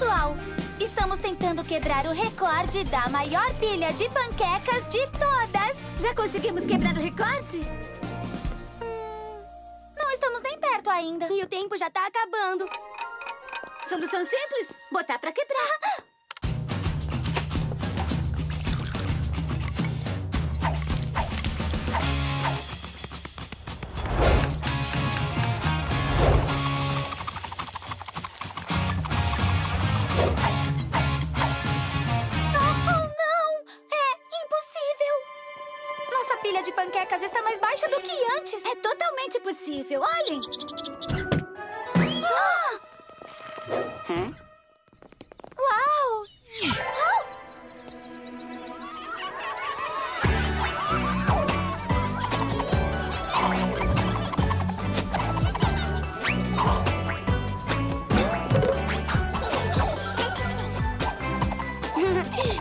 Uau! Estamos tentando quebrar o recorde da maior pilha de panquecas de todas! Já conseguimos quebrar o recorde? Hum, não estamos nem perto ainda. E o tempo já tá acabando. Solução simples: botar pra quebrar. pilha de panquecas está mais baixa do que antes. É totalmente possível. Olhem. Ah! Uau! Ah!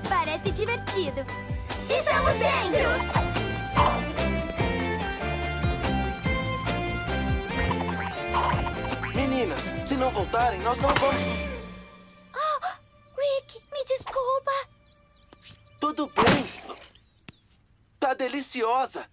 Parece divertido. Estamos dentro! Meninas, se não voltarem, nós não vamos... Ah, Rick, me desculpa. Tudo bem. Tá deliciosa.